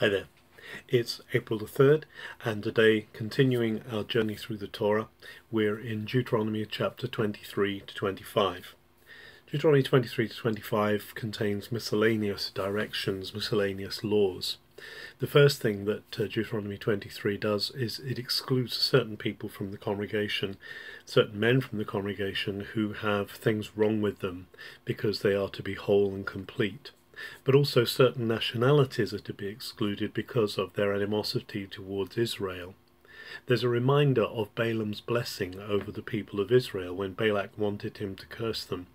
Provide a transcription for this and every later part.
Hi there. It's April the 3rd, and today, continuing our journey through the Torah, we're in Deuteronomy chapter 23 to 25. Deuteronomy 23 to 25 contains miscellaneous directions, miscellaneous laws. The first thing that uh, Deuteronomy 23 does is it excludes certain people from the congregation, certain men from the congregation who have things wrong with them because they are to be whole and complete but also certain nationalities are to be excluded because of their animosity towards Israel. There's a reminder of Balaam's blessing over the people of Israel when Balak wanted him to curse them.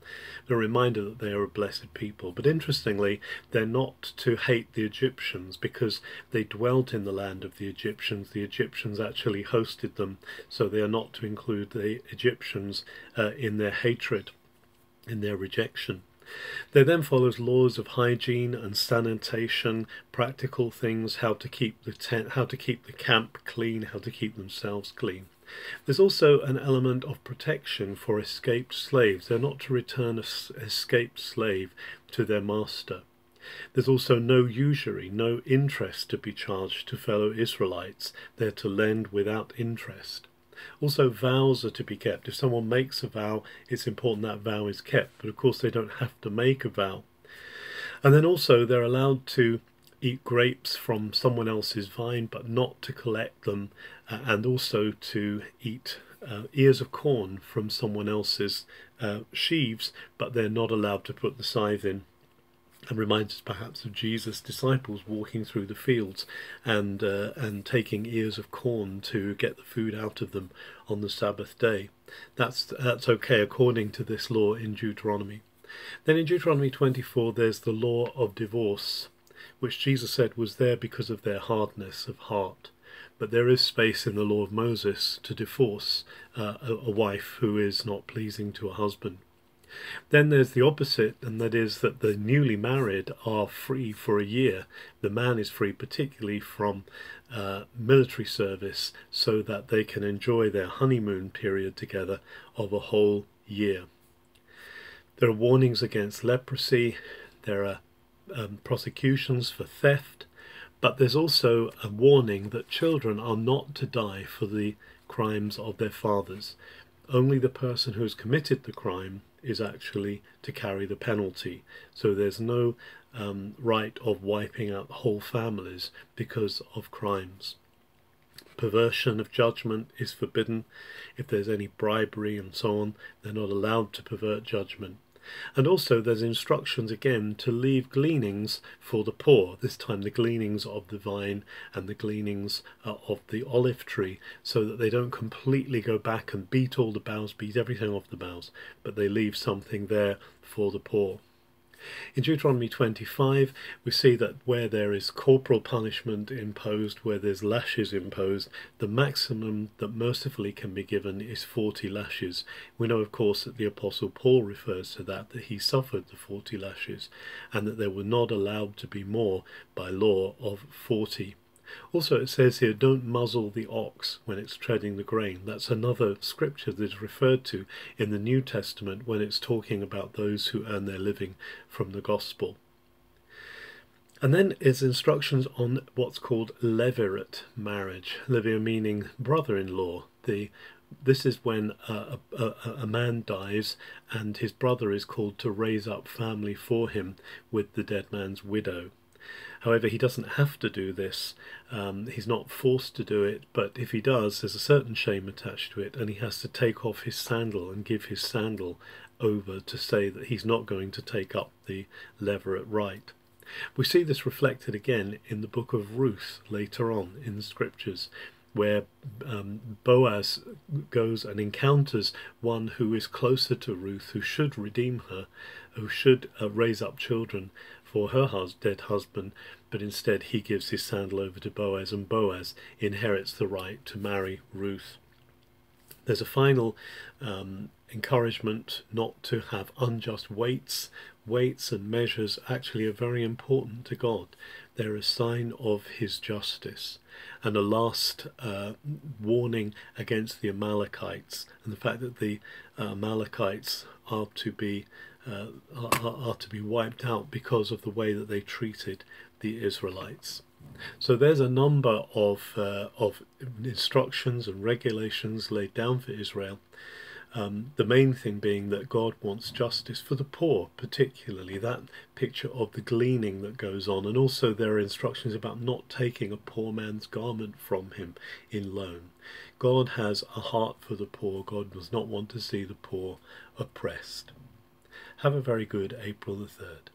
A reminder that they are a blessed people. But interestingly, they're not to hate the Egyptians because they dwelt in the land of the Egyptians. The Egyptians actually hosted them, so they are not to include the Egyptians uh, in their hatred, in their rejection. There then follows laws of hygiene and sanitation, practical things, how to keep the tent, how to keep the camp clean, how to keep themselves clean. There's also an element of protection for escaped slaves. They're not to return an escaped slave to their master. There's also no usury, no interest to be charged to fellow Israelites. They're to lend without interest. Also, vows are to be kept. If someone makes a vow, it's important that vow is kept, but of course, they don't have to make a vow. And then also, they're allowed to eat grapes from someone else's vine, but not to collect them, uh, and also to eat uh, ears of corn from someone else's uh, sheaves, but they're not allowed to put the scythe in and reminds us perhaps of Jesus' disciples walking through the fields and uh, and taking ears of corn to get the food out of them on the Sabbath day. That's that's okay according to this law in Deuteronomy. Then in Deuteronomy 24 there's the law of divorce, which Jesus said was there because of their hardness of heart. But there is space in the law of Moses to divorce uh, a, a wife who is not pleasing to a husband. Then there's the opposite, and that is that the newly married are free for a year. The man is free, particularly from uh, military service, so that they can enjoy their honeymoon period together of a whole year. There are warnings against leprosy, there are um, prosecutions for theft, but there's also a warning that children are not to die for the crimes of their fathers. Only the person who has committed the crime is actually to carry the penalty. So there's no um, right of wiping out whole families because of crimes. Perversion of judgment is forbidden. If there's any bribery and so on, they're not allowed to pervert judgment. And also there's instructions again to leave gleanings for the poor, this time the gleanings of the vine and the gleanings uh, of the olive tree, so that they don't completely go back and beat all the boughs, beat everything off the boughs, but they leave something there for the poor. In Deuteronomy 25, we see that where there is corporal punishment imposed, where there's lashes imposed, the maximum that mercifully can be given is 40 lashes. We know, of course, that the Apostle Paul refers to that, that he suffered the 40 lashes, and that there were not allowed to be more by law of 40. Also, it says here, don't muzzle the ox when it's treading the grain. That's another scripture that is referred to in the New Testament when it's talking about those who earn their living from the gospel. And then it's instructions on what's called levirate marriage. Levir meaning brother-in-law. The this is when a, a, a, man dies and his brother is called to raise up family for him with the dead man's widow. However, he doesn't have to do this. Um, he's not forced to do it, but if he does, there's a certain shame attached to it, and he has to take off his sandal and give his sandal over to say that he's not going to take up the levirate right. We see this reflected again in the book of Ruth later on in the scriptures, where um, Boaz goes and encounters one who is closer to Ruth, who should redeem her, who should uh, raise up children, for her hus dead husband, but instead he gives his sandal over to Boaz, and Boaz inherits the right to marry Ruth. There's a final um, encouragement not to have unjust weights. Weights and measures actually are very important to God. They're a sign of his justice. And a last uh, warning against the Amalekites and the fact that the uh, Amalekites are to be uh, are, are, to be wiped out because of the way that they treated the Israelites. So there's a number of, uh, of instructions and regulations laid down for Israel. Um, the main thing being that God wants justice for the poor, particularly that picture of the gleaning that goes on, and also there are instructions about not taking a poor man's garment from him in loan. God has a heart for the poor. God does not want to see the poor oppressed. Have a very good April the 3rd.